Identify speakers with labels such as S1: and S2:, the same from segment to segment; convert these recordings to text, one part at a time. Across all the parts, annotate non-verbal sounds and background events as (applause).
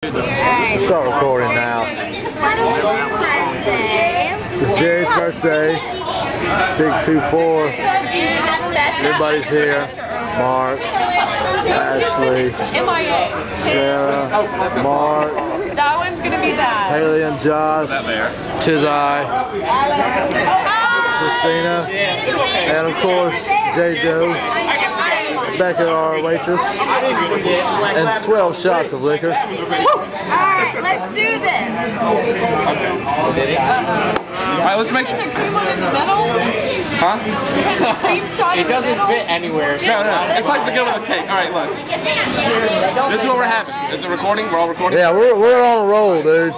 S1: Start recording now. It's Jay's birthday. Big 2-4. Everybody's here. Mark, Ashley,
S2: MIA.
S1: Sarah, Mark,
S2: That one's gonna be that.
S1: Haley and Josh, Tizai, oh, Christina, and of course, J. Joe, Becca, our waitress, and 12 shots of liquor.
S2: Alright, let's do this.
S3: All right, let's make sure.
S2: Cream on (laughs) in the middle.
S3: Huh?
S4: It doesn't fit anywhere.
S3: No, no. It's like the go with the cake. All right, look. This is what we're having. It's a recording. We're all recording.
S1: Yeah, we're, we're on a roll, dude.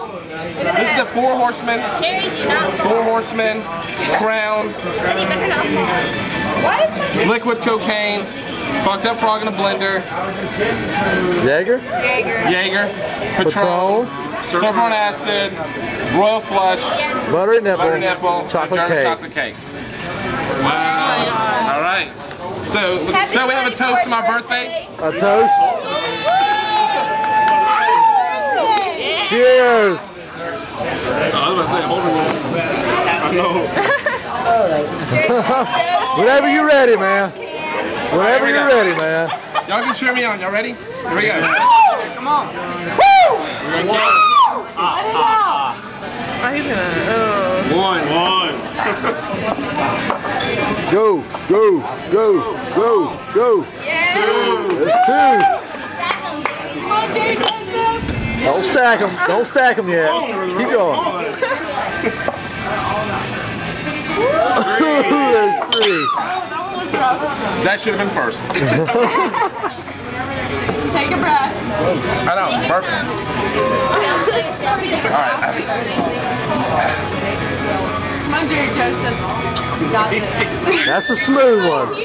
S3: This is the Four Horsemen.
S5: Jerry, do not fall.
S3: Four Horsemen. Crown.
S5: Then you better not fall.
S2: Why is my
S3: Liquid cocaine. Fucked up frog in a blender.
S1: Jaeger?
S3: Jaeger. Patron. Surfer on acid. Royal flush.
S1: Buttery nipple.
S3: Butter nipple.
S1: Chocolate cake.
S3: chocolate cake. Wow. All right. So, so we have a toast to my birthday.
S1: A toast. Cheers. Whenever you're ready, man. Whenever you're ready, man.
S3: Y'all can cheer me on. Y'all ready? Here we go. Come on. Woo! Oh.
S6: One, one.
S1: Go, go, go, go, go. There's two.
S2: Come on, Jay Joseph.
S1: Don't stack them. Don't stack them yet. Keep going. (laughs) There's three.
S3: Oh, That should have been first. (laughs)
S2: Take a breath.
S3: I know. Perfect. All right.
S2: Come on, Jerry Joseph. You got this.
S1: That's a smooth one.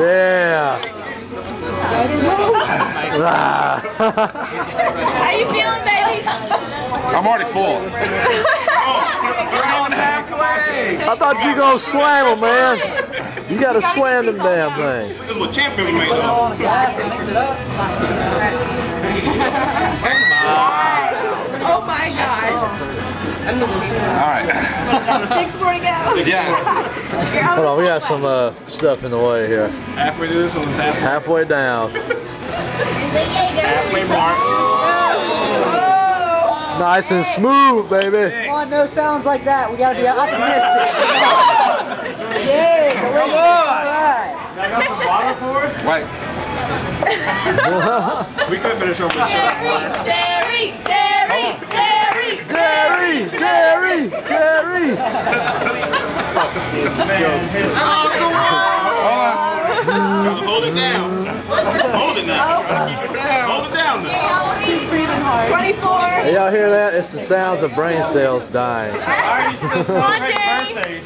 S1: Yeah. Ah.
S2: How you feeling, baby? (laughs)
S3: I'm already full. We're going halfway.
S1: I thought you gonna slam them, man. You gotta slam them damn thing.
S6: This is what champions are made of.
S2: Oh my gosh.
S3: All right.
S2: Six more to go.
S3: Yeah.
S1: Hold on, we got some uh, stuff in the way here.
S6: Halfway through this one's half.
S1: Halfway down.
S6: Halfway mark.
S1: Nice and smooth, baby.
S7: Come on, no sounds like that. We gotta be optimistic. (laughs) yeah, come on. I got some water for us.
S3: Wait.
S6: We could finish over the shot.
S2: Jerry, Jerry, Jerry.
S1: Jerry, Jerry, Jerry.
S6: Hold it down. Hold it now. Hold it down now.
S2: He's breathing hard. 24.
S1: Hey, y'all hear that? It's the sounds of brain cells dying.
S2: Come on, Jerry.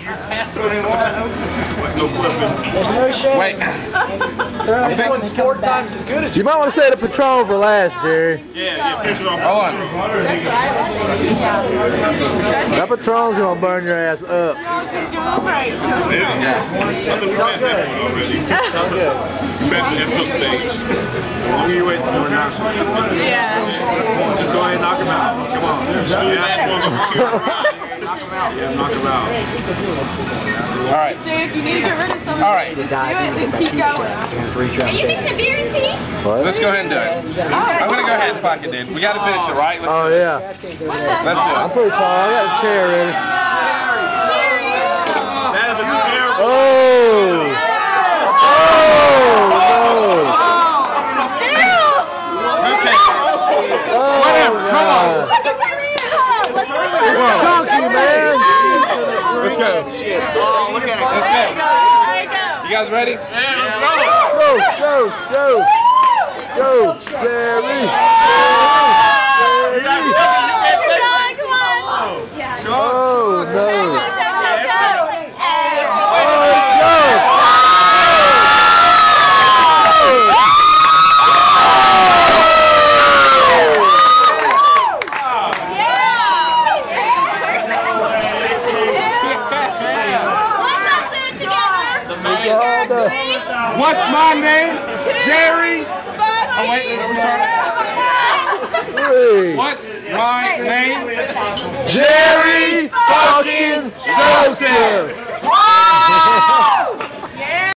S7: There's no shame.
S3: Wait.
S7: This one's four times as good as
S1: You might want to say the Patron for last, Jerry.
S6: Yeah, yeah, finish it.
S3: Hold on.
S1: That Patron's gonna burn your ass up.
S2: Because you're all right.
S6: I think we passed that already. We passed the F-Cup stage. What are for now?
S2: Yeah.
S6: Just go ahead and knock him out. Come on. Just do the last one. (laughs) Knock him out. Yeah, knock him out.
S3: All right.
S2: Jay, if you need to get rid of something,
S3: All right.
S2: just do it and keep going.
S5: Are you mixing beer and tea?
S3: Let's go ahead and do it. Oh. I'm gonna go ahead and fuck it, dude. We gotta finish it, right? Let's,
S1: Oh yeah.
S3: let's do it.
S1: I'm pretty tall. I got a chair ready.
S6: That is a terrible.
S1: Oh.
S3: it. Okay.
S1: Oh.
S3: Whatever. Come on.
S1: It's chunky, man.
S3: Let's go. Let's go.
S2: There you go.
S3: You guys ready?
S1: Go, go, go. Go, Jerry. Jerry.
S3: What's my name? Jerry. Oh wait, no, we
S1: starting.
S3: What's my name?
S1: Jerry fucking Joseph.